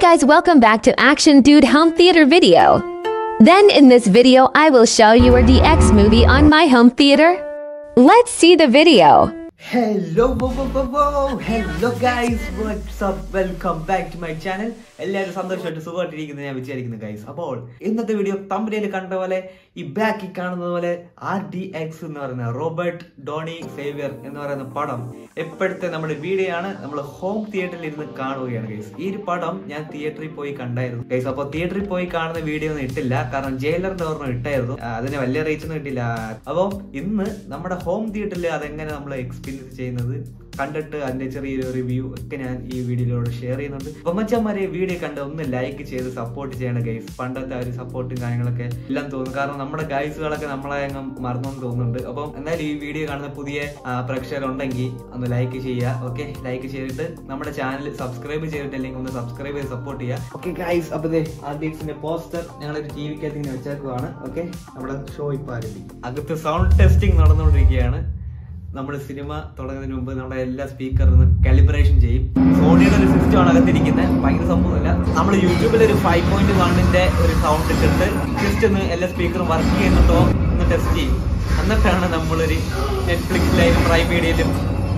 guys, welcome back to Action Dude Home Theater video. Then in this video, I will show you a DX movie on my home theater. Let's see the video. Hello hello guys what's up welcome back to my channel എല്ലാവരും സന്തോഷമായിട്ട് സുഖമായിട്ടിരിക്കുന്നത് ഞാൻ വിചാരിക്കുന്നു guys അപ്പോൾ ഇന്നത്തെ video തമ്പനിയിൽ കണ്ട പോലെ ഈ ബാക്കിൽ കാണുന്നത് പോലെ ആർ ഡി എക്സ് എന്ന് പറയുന്ന റോബർട്ട് ഡോണി സേവിയർ എന്ന് പറയുന്ന പടം എപ്പോഴത്തെ നമ്മുടെ വീഡിയോ ആണ് നമ്മൾ ഹോം തിയേറ്ററിൽ ഇരുന്ന് കാണുകയാണ് ഗൈസ് ഈ ഒരു പടം ഞാൻ തിയേറ്ററിൽ പോയി കണ്ടായിരുന്നു ഗൈസ് അപ്പോൾ തിയേറ്ററിൽ പോയി കാണുന്ന വീഡിയോ ഒന്നും ഇട്ടില്ല. കാരണം ജയിലറിന്റെ ഓർമ്മ ഇട്ടായിരുന്നു. അതിന് വലിയ റീച്ചൊന്നും കിട്ടില്ല അപ്പോൾ ഇന്ന് നമ്മുടെ ഹോം തിയേറ്ററിൽ അതെങ്ങനെ നമ്മൾ എക്സ്പീരിയൻസ് ചെയ്യുന്നത് കണ്ടിട്ട് അതിന്റെ ചെറിയൊരു റിവ്യൂ ഒക്കെ ഞാൻ ഈ വീഡിയോയിലൂടെ ഷെയർ ചെയ്യുന്നുണ്ട്. മച്ചന്മാരെ വീഡിയോ കണ്ട് ഒന്ന് ലൈക്ക് ചെയ്ത് സപ്പോർട്ട് ചെയ്യണം ഗൈസ് പണ്ടത്തെ ഒരു സപ്പോർട്ടും കാര്യങ്ങളൊക്കെ എല്ലാം തോന്നും. കാരണം നമ്മുടെ ഗൈസുകളൊക്കെ നമ്മളെ അങ്ങ് മറന്നെന്ന് തോന്നുന്നുണ്ട്. അപ്പം എന്നാലും ഈ വീഡിയോ കാണുന്ന പുതിയ പ്രേക്ഷകരുണ്ടെങ്കിൽ ഒന്ന് ലൈക്ക് ചെയ്യുക ഓക്കെ ലൈക്ക് ചെയ്തിട്ട് നമ്മുടെ ചാനൽ സബ്സ്ക്രൈബ് ചെയ്തിട്ടില്ലെങ്കിൽ ഒന്ന് സബ്സ്ക്രൈബ് ചെയ്ത് സപ്പോർട്ട് ചെയ്യുക. ഓക്കെ ഗൈസ് അപ്പൊ ആദ്യത്തിന്റെ പോസ്റ്റർ ഞങ്ങളൊരു ടി വിക്കകത്ത് വെച്ചേക്കുവാണ്. ഓക്കെ നമ്മുടെ ഷോ ഇപ്പൊ ആരംഭിക്കും. അകത്ത് സൗണ്ട് ടെസ്റ്റിംഗ് നടന്നുകൊണ്ടിരിക്കുകയാണ്. നമ്മൾ സിനിമ തുടങ്ങുന്നതിന് മുമ്പ് നമ്മുടെ എല്ലാ സ്പീക്കറിന്ന് കാലിബ്രേഷൻ ചെയ്യും. സോണിയുടെ ഒരു സിസ്റ്റം ആണ് അകത്തിരിക്കുന്നത്. ഭയങ്കര സംഭവമല്ല നമ്മൾ യൂട്യൂബിൽ ഒരു ഫൈവ് പോയിന്റ് വണ്ണിന്റെ ഒരു സൗണ്ട് ഇട്ടിട്ട് ജസ്റ്റ് ഒന്ന് എല്ലാ സ്പീക്കറും വർക്ക് ചെയ്യുന്നുണ്ടോ എന്ന് ടെസ്റ്റ് ചെയ്യും. എന്നിട്ടാണ് നമ്മളൊരു നെറ്റ്ഫ്ലിക്സിലായാലും പ്രൈം മീഡിയയിലും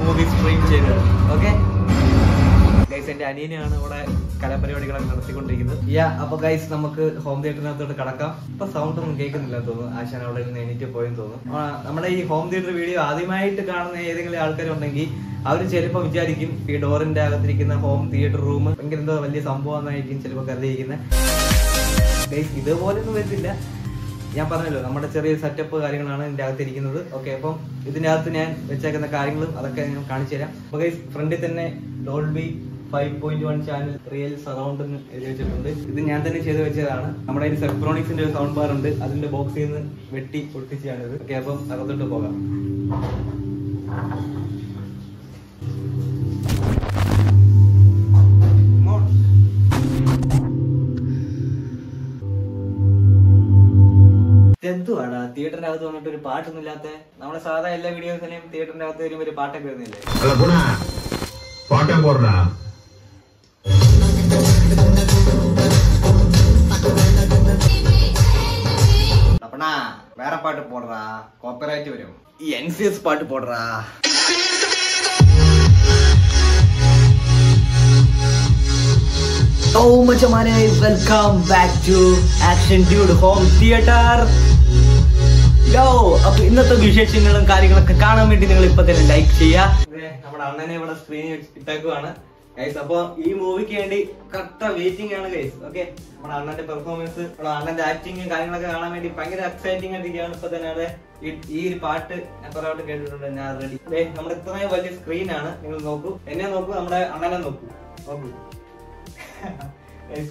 മൂവി സ്ട്രീം ചെയ്തത് ഓക്കെ ഗൈസ് എന്റെ അനിയനെയാണ് ഇവിടെ കലാപരിപാടികളൊക്കെ നടത്തിക്കൊണ്ടിരിക്കുന്നത്. യാ അപ്പൊ ഗൈസ് നമുക്ക് ഹോം തിയേറ്ററിനകത്തോട്ട് കടക്കാം. ഇപ്പൊ സൗണ്ട് ഒന്നും കേൾക്കുന്നില്ല തോന്നുന്നു. ആശാൻ അവിടെ നിന്ന് എണീറ്റ് പോയെന്ന് തോന്നുന്നു. നമ്മുടെ ഈ ഹോം തിയേറ്റർ വീഡിയോ ആദ്യമായിട്ട് കാണുന്ന ഏതെങ്കിലും ആൾക്കാരുണ്ടെങ്കിൽ അവർ ചിലപ്പോൾ വിചാരിക്കും ഈ ഡോറിന്റെ അകത്തിരിക്കുന്ന ഹോം തിയേറ്റർ റൂം ഭയങ്കര എന്തോ വലിയ സംഭവം എന്നായിരിക്കും ചിലപ്പോൾ കരുതിയിരിക്കുന്നത് ഗൈസ് ഇതുപോലൊന്നും വരുന്നില്ല ഞാൻ പറഞ്ഞല്ലോ നമ്മുടെ ചെറിയ സെറ്റപ്പ് കാര്യങ്ങളാണ് ഇതിന്റെ അകത്ത് ഇരിക്കുന്നത് ഓക്കെ അപ്പം ഇതിന്റെ അകത്ത് ഞാൻ വെച്ചേക്കുന്ന കാര്യങ്ങളും അതൊക്കെ ഞാൻ കാണിച്ചു തരാം ഗൈസ് ഫ്രണ്ടിൽ തന്നെ Dolby five point one channel real surround എഴുതി വെച്ചിട്ടുണ്ട്. ഇത് ഞാൻ തന്നെ ചെയ്ത് വെച്ചതാണ്. നമ്മുടെ അതിന് സെപ്രോണിക്സിന്റെ ഒരു സൗണ്ട് ബാർ ഉണ്ട്. അതിന്റെ ബോക്സിൽ നിന്ന് വെട്ടി പൊട്ടിച്ചാണിത് ഓക്കെ അപ്പം അകത്തോട്ട് പോകാം. എന്തുവാടാ തിയേറ്ററിന്റെ അകത്ത് വന്നിട്ട് ഒരു പാട്ടൊന്നും ഇല്ലാത്ത നമ്മുടെ സാധാ എല്ലാ വീഡിയോസിനെയും തിയേറ്ററിന്റെ അകത്ത് വരുമ്പോൾ ഒരു പാട്ടൊക്കെ വരുന്നില്ലേ? പാട്ടം വേറെ പാട്ട് പോടാ കോപ്പറേറ്റ് വരും. ഈ എൻ സി എസ് പാട്ട് പോടുറാ ഓ മച്ചമാരെ welcome back to action dude home theatre yo അപ്പൊ ഇന്നത്തെ വിശേഷങ്ങളും കാര്യങ്ങളൊക്കെ കാണാൻ വേണ്ടി നിങ്ങൾ ഇപ്പൊ തന്നെ ലൈക്ക് ചെയ്യുക. നമ്മുടെ അണ്ണനെ ഇവിടെ സ്ക്രീനിൽ ഇട്ടേക്കുവാണ്. ഗൈസ് അപ്പൊ ഈ മൂവിക്ക് വേണ്ടി കറക്റ്റ് വെയിറ്റിംഗ് ആണ് ഗൈസ് ഓക്കെ നമ്മുടെ അണ്ണന്റെ പെർഫോമൻസ് നമ്മുടെ അണ്ണന്റെ ആക്ടിങ്ങും കാര്യങ്ങളൊക്കെ കാണാൻ വേണ്ടി ഭയങ്കര എക്സൈറ്റിംഗ് ആയിട്ടിരിക്കുകയാണ് ഇപ്പൊ തന്നെ അവിടെ. ഈ- ഒരു പാട്ട് ഞാൻ വട്ടം കേട്ടിട്ടുണ്ട് ഞാൻ റെഡി നമ്മുടെ ഇത്രയും വലിയ സ്ക്രീൻ ആണ്. നിങ്ങൾ നോക്കൂ. എന്നെ നോക്കൂ നമ്മുടെ അണ്ണനെ നോക്കൂ. നോക്കൂ.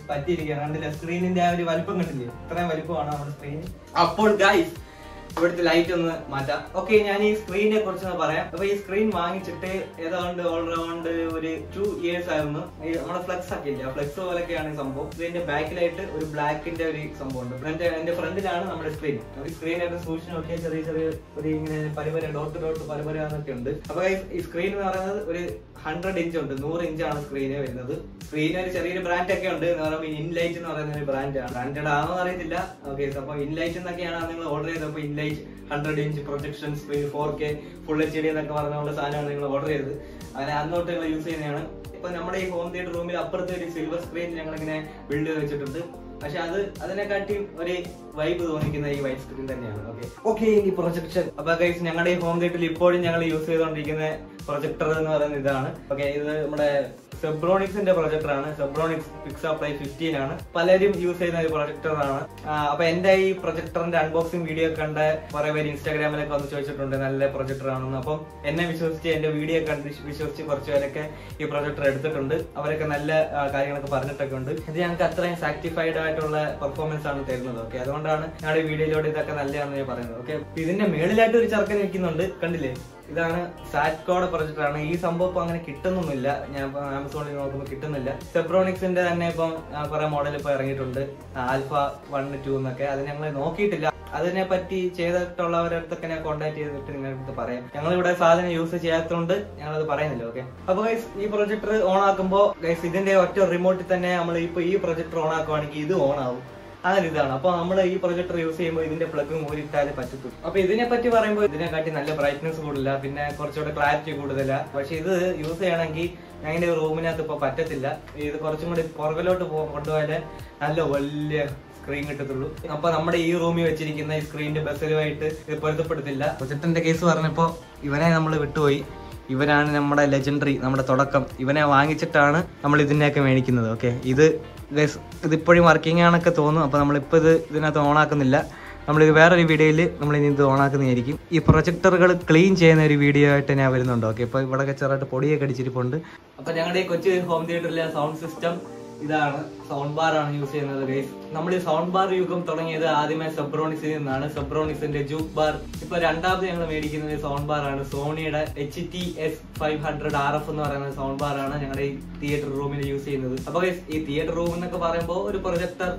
പറ്റിയിരിക്കുകയാണ്. സ്ക്രീനിന്റെ ആ ഒരു വലിപ്പം കണ്ടില്ലേ? ഇത്രയും വലിപ്പമാണ് നമ്മുടെ സ്ക്രീൻ അപ്പോൾ ഗൈസ് ഇവിടുത്തെ ലൈറ്റ് ഒന്ന് മാറ്റാം. ഓക്കെ ഞാൻ ഈ സ്ക്രീനെ കുറിച്ച് പറയാം. അപ്പൊ ഈ സ്ക്രീൻ വാങ്ങിച്ചിട്ട് ഏതാണ്ട് ഓൾറൗണ്ട് ഒരു ടു ഇയേഴ്സ് ആയിരുന്നു നമ്മുടെ ഫ്ലെക്സ് ഒക്കെ ഇല്ല ഫ്ലെക്സ് പോലൊക്കെയാണ് ഈ സംഭവം. ഇതിന്റെ ബാക്കിലായിട്ട് ഒരു ബ്ലാക്കിന്റെ ഒരു സംഭവം ഉണ്ട് എന്റെ എന്റെ ഫ്രണ്ടിലാണ് നമ്മുടെ സ്ക്രീൻ ഈ സ്ക്രീനായിട്ട് സൂക്ഷിച്ച് നോക്കിയാൽ ചെറിയ ചെറിയ ഒരു ഇങ്ങനെ പരപര ഡോട്ട് ഡോട്ട് പരപര എന്നൊക്കെ ഉണ്ട്. അപ്പൊ ഈ സ്ക്രീൻ എന്ന് പറയുന്നത് ഒരു ഹൺഡ്രഡ് ഇഞ്ച് ഉണ്ട്. നൂറ് ഇഞ്ചാണ് സ്ക്രീന് വരുന്നത്. സ്ക്രീൻ ഒരു ചെറിയൊരു ബ്രാൻഡ് ഒക്കെ ഉണ്ട്. എന്ന് പറയുമ്പോൾ ഇൻലൈറ്റ് എന്ന് പറയുന്ന ഒരു ബ്രാൻഡാണ് ബ്രാൻഡഡ് ആണോ അറിയത്തില്ല. ഓക്കെ അപ്പൊ ഇൻലൈറ്റ് എന്നൊക്കെയാണ് നിങ്ങൾ ഓർഡർ ചെയ്തപ്പോൾ inlight hundred inch projection screen four K full H D എന്നൊക്കെ പറഞ്ഞുള്ള സാധനമാണ് നിങ്ങൾ ഓർഡർ ചെയ്തത്. അങ്ങനെ അന്നോട്ട് നിങ്ങൾ യൂസ് ചെയ്യുന്നതാണ്. ഇപ്പൊ നമ്മുടെ ഈ ഹോം തിയേറ്റർ റൂമിൽ അപ്പുറത്തെ ഒരു സിൽവർ സ്ക്രീൻ ഞങ്ങൾ ഇങ്ങനെ ബിൽഡ് ചെയ്ത് വെച്ചിട്ടുണ്ട്. പക്ഷെ അത് അതിനെക്കാട്ടി ഒരു വൈബ് തോന്നിക്കുന്ന ഈ വൈറ്റ് സ്ക്രീൻ തന്നെയാണ്. ഓക്കെ ഓക്കെ ഈ പ്രൊജക്ഷൻ അപ്പൊ ഗൈസ് ഞങ്ങളുടെ ഈ ഹോം തിയേറ്ററിൽ ഇപ്പോഴും ഞങ്ങൾ യൂസ് ചെയ്തുകൊണ്ടിരിക്കുന്ന പ്രൊജക്ടർ എന്ന് പറയുന്ന ഇതാണ്. ഓക്കെ ഇത് നമ്മുടെ സെബ്രോണിക്സിന്റെ പ്രൊജക്ടർ ആണ്. സെബ്രോണിക്സ് പിക്സ പ്ലൈ ഫിഫ്റ്റീൻ ആണ്. പലരും യൂസ് ചെയ്യുന്ന ഒരു പ്രൊജക്ടറാണ് അപ്പൊ എന്റെ ഈ പ്രൊജക്ടറിന്റെ അൺബോക്സിംഗ് വീഡിയോ കണ്ട കുറെ പേര് ഇൻസ്റ്റാഗ്രാമിലൊക്കെ വന്ന് ചോദിച്ചിട്ടുണ്ട് നല്ല പ്രൊജക്ടർ ആണെന്ന്. അപ്പം എന്നെ വിശ്വസിച്ച് എന്റെ വീഡിയോ കണ്ട് വിശ്വസിച്ച് കുറച്ച് പേരൊക്കെ ഈ പ്രൊജക്ടർ എടുത്തിട്ടുണ്ട്. അവരൊക്കെ നല്ല കാര്യങ്ങളൊക്കെ പറഞ്ഞിട്ടൊക്കെ ഉണ്ട്. ഇത് ഞങ്ങൾക്ക് അത്രയും സാറ്റിസ്ഫൈഡ് ആയിട്ടുള്ള പെർഫോമൻസ് ആണ് തരുന്നത്. ഓക്കെ അതുകൊണ്ടാണ് ഞങ്ങളുടെ വീഡിയോയിലൂടെ ഇതൊക്കെ നല്ലതാണെന്ന് ഞാൻ പറയുന്നത്. ഓക്കെ ഇതിന്റെ മേളിലായിട്ട് ഒരു ചെറുക്കൻ നിൽക്കുന്നുണ്ട് കണ്ടില്ലേ? ഇതാണ് സാറ്റ്കോടെ പ്രൊജക്ടർ ആണ് ഈ സംഭവം ഇപ്പൊ അങ്ങനെ കിട്ടുന്നൊന്നുമില്ല. ഞാൻ ആമസോണിൽ നോക്കുമ്പോൾ കിട്ടുന്നില്ല. സെബ്രോണിക്സിന്റെ തന്നെ ഇപ്പം കുറെ മോഡൽ ഇപ്പൊ ഇറങ്ങിയിട്ടുണ്ട്. ആൽഫ വൺ ടു എന്നൊക്കെ. അത് ഞങ്ങൾ നോക്കിയിട്ടില്ല. അതിനെ പറ്റി ചെയ്തിട്ടുള്ളവരുടെ അടുത്തൊക്കെ ഞാൻ കോൺടാക്ട് ചെയ്തിട്ട് നിങ്ങൾക്ക് പറയാം. ഞങ്ങൾ ഇവിടെ സാധനം യൂസ് ചെയ്യാത്തതുകൊണ്ട് ഞങ്ങൾ അത് പറയുന്നില്ല ഓക്കെ അപ്പൊ ഗൈസ് ഈ പ്രൊജക്ടർ ഓൺ ആക്കുമ്പോൾ ഗൈസ് ഇതിന്റെ ഒറ്റ റിമോട്ടിൽ തന്നെ നമ്മൾ ഇപ്പൊ ഈ പ്രൊജക്ടർ ഓൺ ആക്കുവാണെങ്കിൽ ഇത് ഓൺ ആവും. അങ്ങനെ ഇതാണ് അപ്പൊ നമ്മൾ ഈ പ്രൊജക്ടർ യൂസ് ചെയ്യുമ്പോൾ ഇതിന്റെ പ്ലഗും ഊരിട്ടാലേ പറ്റത്തുള്ളൂ. അപ്പൊ ഇതിനെ പറ്റി പറയുമ്പോൾ ഇതിനെക്കാട്ടി നല്ല ബ്രൈറ്റ്നസ് കൂടില്ല പിന്നെ കുറച്ചുകൂടെ ക്ലാരിറ്റി കൂടുതല. പക്ഷെ ഇത് യൂസ് ചെയ്യണമെങ്കിൽ ഞങ്ങളുടെ റൂമിനകത്ത് ഇപ്പൊ പറ്റത്തില്ല. ഇത് കുറച്ചും കൂടി പുറകിലോട്ട് കൊണ്ടുപോയാലേ നല്ല വലിയ സ്ക്രീൻ കിട്ടത്തുള്ളൂ. അപ്പൊ നമ്മുടെ ഈ റൂമിൽ വെച്ചിരിക്കുന്ന ഈ സ്ക്രീനിന്റെ ബസ്സിലുമായിട്ട് പൊരുത്തപ്പെടുത്തില്ല. പ്രൊജക്ടറിന്റെ കേസ് പറഞ്ഞപ്പോ ഇവനെ നമ്മൾ വിട്ടുപോയി. ഇവനാണ് നമ്മുടെ ലെജൻഡറി നമ്മുടെ തുടക്കം. ഇവനെ വാങ്ങിച്ചിട്ടാണ് നമ്മൾ ഇതിനെയൊക്കെ മേടിക്കുന്നത്. ഓക്കെ ഇത് guys, ഇതിപ്പോഴും വർക്കിംഗ് ആണൊക്കെ തോന്നും അപ്പോൾ നമ്മളിപ്പോൾ ഇത് ഇതിനകത്ത് ഓണാക്കുന്നില്ല നമ്മളിത് വേറൊരു വീഡിയോയിൽ നമ്മൾ ഇനി ഇത് ഓണാക്കുന്നതായിരിക്കും ഈ പ്രൊജക്ടറുകൾ ക്ലീൻ ചെയ്യുന്ന ഒരു വീഡിയോ ആയിട്ട് ഞാൻ വരുന്നുണ്ട്. ഓക്കെ ഇപ്പോൾ ഇവിടെ ചെറുതായിട്ട് പൊടിയൊക്കെ അടിച്ചിരിപ്പുണ്ട്. അപ്പോൾ ഞങ്ങളുടെ ഈ കൊച്ചു ഹോം തിയേറ്ററിലെ സൗണ്ട് സിസ്റ്റം ഇതാണ് സൗണ്ട് ബാർ ആണ് യൂസ് ചെയ്യുന്നത് ഗൈസ് നമ്മൾ ഈ സൗണ്ട് ബാർ യുഗം തുടങ്ങിയത് ആദ്യമേ സെബ്രോണിക്സിൽ നിന്നാണ്. സെബ്രോണിക്സിന്റെ ജൂക്ക് ബാർ ഇപ്പൊ രണ്ടാമത് ഞങ്ങൾ മേടിക്കുന്നത് സൗണ്ട് ബാർ ആണ്. സോണിയുടെ H T S five hundred R F എന്ന് പറയുന്ന സൗണ്ട് ബാർ ആണ് ഞങ്ങളുടെ ഈ തിയേറ്റർ റൂമിൽ യൂസ് ചെയ്യുന്നത്. അപ്പൊ ഗൈസ് ഈ തിയേറ്റർ റൂം എന്നൊക്കെ പറയുമ്പോൾ ഒരു പ്രൊജക്ടർ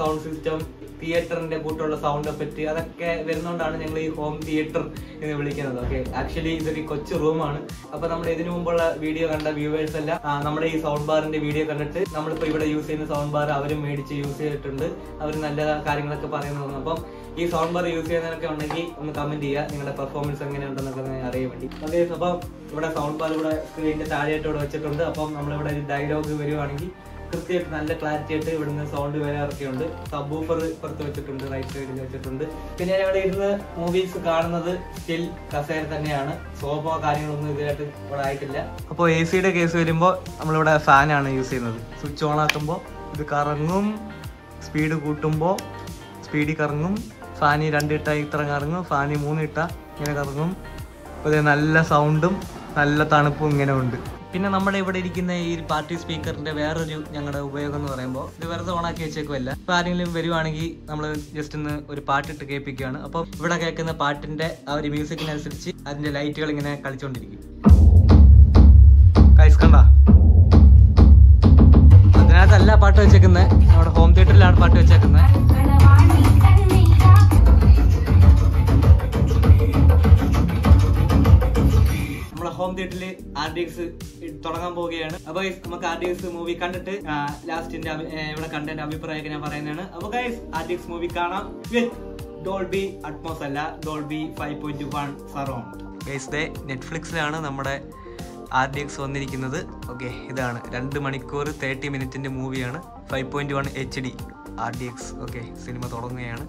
സൗണ്ട് സിസ്റ്റം തിയേറ്ററിന്റെ കൂട്ടുള്ള സൗണ്ട് എഫക്റ്റ് അതൊക്കെ വരുന്നോണ്ടാണ് ഞങ്ങൾ ഈ ഹോം തിയേറ്റർ എന്ന് വിളിക്കുന്നത്. ഓക്കെ ആക്ച്വലി ഇതൊരു കൊച്ചു റൂമാണ് അപ്പൊ നമ്മൾ ഇതിനു മുമ്പുള്ള വീഡിയോ കണ്ട വ്യൂവേഴ്സ് എല്ലാം നമ്മുടെ ഈ സൗണ്ട് ബാറിന്റെ വീഡിയോ കണ്ടിട്ട് നമ്മളിപ്പോ ഇവിടെ യൂസ് ചെയ്യുന്ന സൗണ്ട് ബാർ അവരും മേടിച്ച് യൂസ് ചെയ്തിട്ടുണ്ട്. അവർ നല്ല കാര്യങ്ങളൊക്കെ പറയുന്നതാണ് അപ്പം ഈ സൗണ്ട് ബാർ യൂസ് ചെയ്യുന്നതൊക്കെ ഉണ്ടെങ്കിൽ ഒന്ന് കമന്റ് ചെയ്യുക. നിങ്ങളുടെ പെർഫോമൻസ് എങ്ങനെയുണ്ടെന്നൊക്കെ അറിയാൻ വേണ്ടി. ഓക്കെ അപ്പം ഇവിടെ സൗണ്ട് ബാർ ഇവിടെ സ്ക്രീനിന്റെ താഴെയായിട്ട് ഇവിടെ വെച്ചിട്ടുണ്ട്. അപ്പം നമ്മളിവിടെ ഒരു ഡയലോഗ് വരുവാണെങ്കിൽ കൃത്യമായിട്ട് നല്ല ക്ലാരിറ്റി ആയിട്ട് ഇവിടുന്ന് സൗണ്ട് വരാറൊക്കെ ഉണ്ട് സബ് ഊഫർ പുറത്ത് വെച്ചിട്ടുണ്ട് റൈറ്റ് സൈഡിൽ വെച്ചിട്ടുണ്ട്. പിന്നെ ഞാൻ ഇവിടെ ഇരുന്ന് മൂവീസ് കാണുന്നത് സ്റ്റിൽ കസേര തന്നെയാണ്. സോഫോ കാര്യങ്ങളൊന്നും ഇതിനായിട്ട് ഇവിടെ ആയിട്ടില്ല. അപ്പോൾ എ സിയുടെ കേസ് വരുമ്പോൾ നമ്മളിവിടെ ഫാനാണ് യൂസ് ചെയ്യുന്നത്. സ്വിച്ച് ഓൺ ആക്കുമ്പോൾ ഇത് കറങ്ങും സ്പീഡ് കൂട്ടുമ്പോൾ സ്പീഡിൽ കറങ്ങും ഫാനി രണ്ടിട്ട ഇത്ര കറങ്ങും ഫാനി മൂന്നിട്ട ഇങ്ങനെ കറങ്ങും. അപ്പോൾ നല്ല സൗണ്ടും നല്ല തണുപ്പും ഇങ്ങനെ ഉണ്ട്. പിന്നെ നമ്മുടെ ഇവിടെ ഇരിക്കുന്ന ഈ പാർട്ടി സ്പീക്കറിന്റെ വേറൊരു ഞങ്ങളുടെ ഉപയോഗം എന്ന് പറയുമ്പോൾ ഇത് വെറുതെ ഓണാക്കി വെച്ചേക്കുമല്ല ഇപ്പൊ ആരെങ്കിലും വരുവാണെങ്കിൽ നമ്മൾ ജസ്റ്റ് ഒന്ന് ഒരു പാട്ടിട്ട് കേൾപ്പിക്കുകയാണ്. അപ്പം ഇവിടെ കേൾക്കുന്ന പാട്ടിന്റെ ആ ഒരു മ്യൂസിക്കിനനുസരിച്ച് അതിന്റെ ലൈറ്റുകൾ ഇങ്ങനെ കണ്ട? അതിനകത്തല്ല പാട്ട് വെച്ചേക്കുന്നത് നമ്മുടെ ഹോം തിയേറ്ററിലാണ് പാട്ട് വെച്ചേക്കുന്നത് നമ്മളെ ഹോം തിയേറ്ററിൽ ആർ ഡി എക്സ് തുടങ്ങാൻ പോവുകയാണ്. അപ്പൊ നമുക്ക് ആർ ഡി എക്സ് മൂവി കണ്ടിട്ട് ലാസ്റ്റിന്റെ ഇവിടെ കണ്ടതിന്റെ അഭിപ്രായമൊക്കെ ഞാൻ പറയുന്നതാണ്. അപ്പൊ guys R D X movie കാണാം വിത്ത് ഡോൾബി അറ്റ്മോസ് അല്ല Dolby five point one surround നെറ്റ്ഫ്ലിക്സിലാണ് നമ്മുടെ ആർ ഡി എക്സ് വന്നിരിക്കുന്നത്. ഓക്കെ ഇതാണ് രണ്ട് മണിക്കൂർ തേർട്ടി മിനിറ്റിന്റെ മൂവിയാണ് five point one H D R D X okay cinema തുടങ്ങുകയാണ്.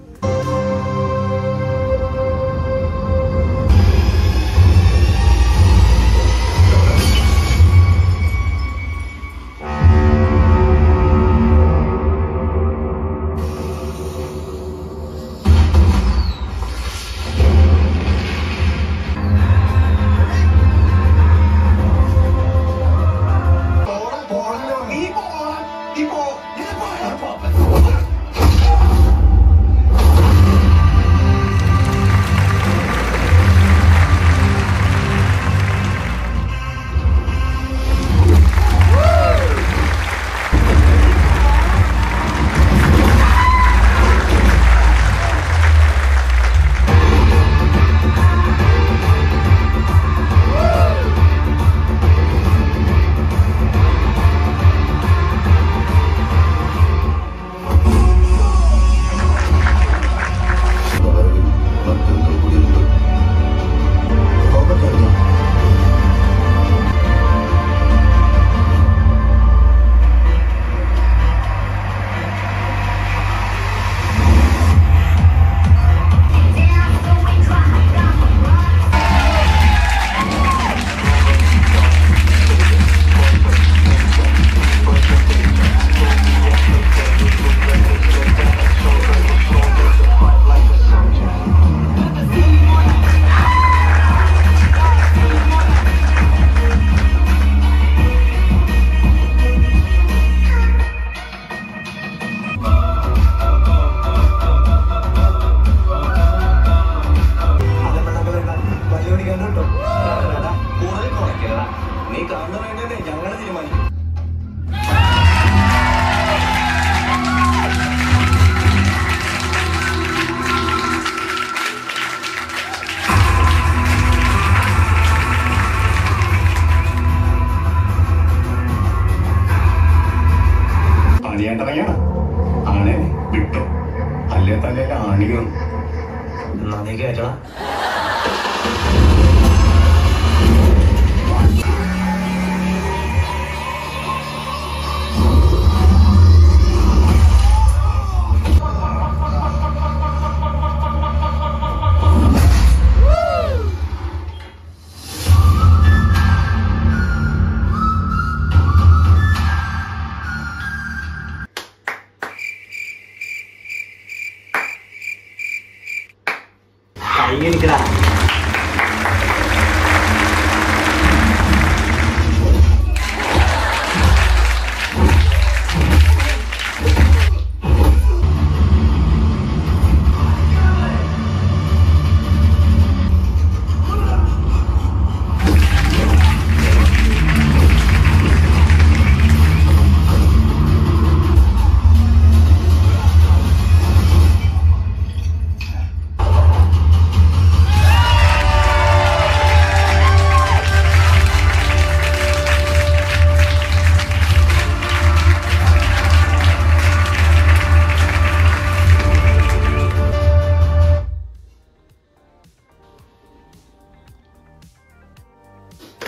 വേണ്ടത് ഞങ്ങൾ തീരുമാനിക്കും ആദ്യമായിട്ടിറങ്ങിയാണ് ആണെ വിട്ടു. അല്ലേ തലയിൽ ആണികളും. നന്ദി കേട്ടോ ahí el.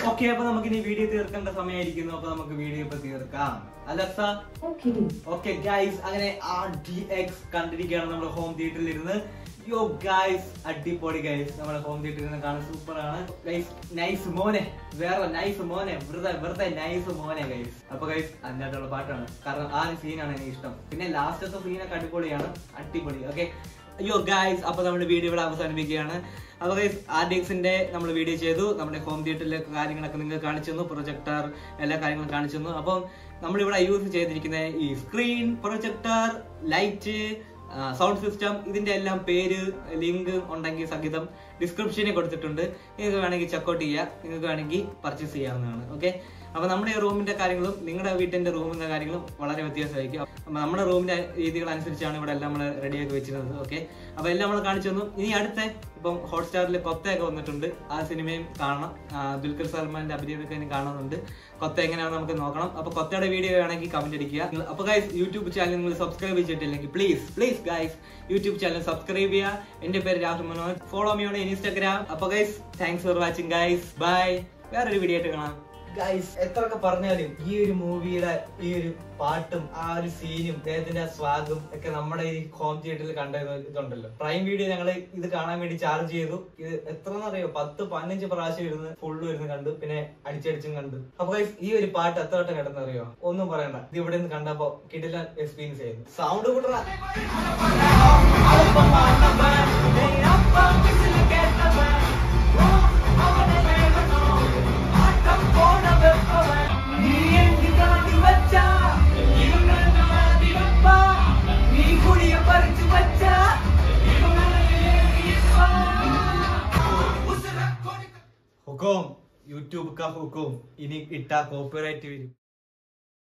ഓക്കെ അപ്പൊ നമുക്ക് ഇനി വീഡിയോ തീർക്കേണ്ട സമയമായിരിക്കുന്നു. അപ്പൊ നമുക്ക് വീഡിയോ ഇപ്പൊ തീർക്കാം. അലക്സ? ഓക്കെ ഗൈസ് അങ്ങനെ ആ ഡി എക്സ് കണ്ടിരിക്കുകയാണ് നമ്മുടെ ഹോം തിയേറ്ററിൽ ഇരുന്ന്. യോ ഗൈസ് അടിപൊളി ഗൈസ് നമ്മുടെ ഹോം തിയേറ്ററിൽ നിന്ന് കാണാൻ സൂപ്പർ ആണ് ഗൈസ് നൈസ് മോനെ. വേറെ നൈസ് മോനെ. വെറുതെ വെറുതെ നൈസ് മോനെ ഗൈസ് അപ്പൊ ഗൈസ് അതിനകത്തുള്ള പാട്ടാണ്. കാരണം ആ സീനാണ് എനിക്ക് ഇഷ്ടം. പിന്നെ ലാസ്റ്റത്തെ സീനൊക്കെ അടിപൊളിയാണ്. അടിപൊളി ഓക്കെ അയ്യോ ഗായ്സ് അപ്പൊ നമ്മുടെ വീഡിയോ ഇവിടെ അവസാനിപ്പിക്കുകയാണ്. അപ്പൊ ഗൈസ് ആർഡിഎക്സിന്റെ നമ്മൾ വീഡിയോ ചെയ്തു. നമ്മുടെ ഹോം തിയേറ്ററിലെ കാര്യങ്ങളൊക്കെ നിങ്ങൾ കാണിച്ചു തന്നു പ്രൊജക്ടർ എല്ലാ കാര്യങ്ങളും കാണിച്ചു തന്നു അപ്പം നമ്മളിവിടെ യൂസ് ചെയ്തിരിക്കുന്ന ഈ screen projector light sound system ഇതിന്റെ എല്ലാം പേര് ലിങ്ക് ഉണ്ടെങ്കിൽ സംഗീതം ഡിസ്ക്രിപ്ഷനിൽ കൊടുത്തിട്ടുണ്ട്. നിങ്ങൾക്ക് വേണമെങ്കിൽ ചെക്കൗട്ട് ചെയ്യുക നിങ്ങൾക്ക് വേണമെങ്കിൽ പർച്ചേസ് ചെയ്യാവുന്നതാണ്. ഓക്കെ അപ്പൊ നമ്മുടെ ഈ റൂമിന്റെ കാര്യങ്ങളും നിങ്ങളുടെ വീട്ടിന്റെ റൂമിന്റെ കാര്യങ്ങളും വളരെ വ്യത്യാസമായിരിക്കും. അപ്പൊ നമ്മുടെ റൂമിന്റെ രീതികൾ അനുസരിച്ചാണ് ഇവിടെ എല്ലാം നമ്മൾ റെഡിയാക്കി വെച്ചിരുന്നത്. ഓക്കെ അപ്പോൾ എല്ലാം നമ്മൾ കാണിച്ചു തന്നു. ഇനി അടുത്ത ഇപ്പം ഹോട്ട്സ്റ്റാറിൽ കൊത്തയൊക്കെ വന്നിട്ടുണ്ട്. ആ സിനിമയും കാണണം. ദുൽഖർ സൽമാന്റെ അഭിനയമൊക്കെ ഇനി കാണുന്നുണ്ട്. കൊത്ത എങ്ങനെയാണെന്ന് നമുക്ക് നോക്കണം. അപ്പോൾ കൊത്തയുടെ വീഡിയോ വേണമെങ്കിൽ കമന്റ് അടിക്കുക. അപ്പോൾ അപ്പൊ ഗൈസ് യൂട്യൂബ് ചാനൽ നിങ്ങൾ സബ്സ്ക്രൈബ് ചെയ്തിട്ടില്ലെങ്കിൽ please please guys YouTube channel subscribe ചെയ്യുക. എന്റെ പേര് Rahul Manohar. Follow me on Instagram അപ്പോൾ guys thanks for watching guys bye വേറൊരു വീഡിയോ ആയിട്ട് കാണാം. ഗൈസ് എത്രയൊക്കെ പറഞ്ഞാലും ഈ ഒരു മൂവിയുടെ ഈ ഒരു പാട്ടും ആ ഒരു സീനും അദ്ദേഹത്തിന്റെ ആ സ്വാഗും ഒക്കെ നമ്മുടെ ഈ ഹോം തിയേറ്ററിൽ കണ്ട ഇത് ഇതുണ്ടല്ലോ. പ്രൈം വീഡിയോ ഞങ്ങൾ ഇത് കാണാൻ വേണ്ടി ചാർജ് ചെയ്തു. ഇത് എത്ര എന്നറിയോ പത്ത് പതിനഞ്ച് പ്രാവശ്യം ഇരുന്ന് ഫുള്ള് ഇരുന്ന് കണ്ടു. പിന്നെ അടിച്ചടിച്ചും കണ്ടു. അപ്പൊ ഗൈസ് ഈ ഒരു പാട്ട് എത്ര വട്ടം കിടന്നറിയോ ഒന്നും പറയണ്ട. ഇത് ഇവിടെ നിന്ന് കണ്ടപ്പോ കിടില എക്സ്പീരിയൻസ് ചെയ്തു സൗണ്ട് കൂട്ടറ. ഇനി ഇട്ടാ കോപ്പിറൈറ്റ് വരും.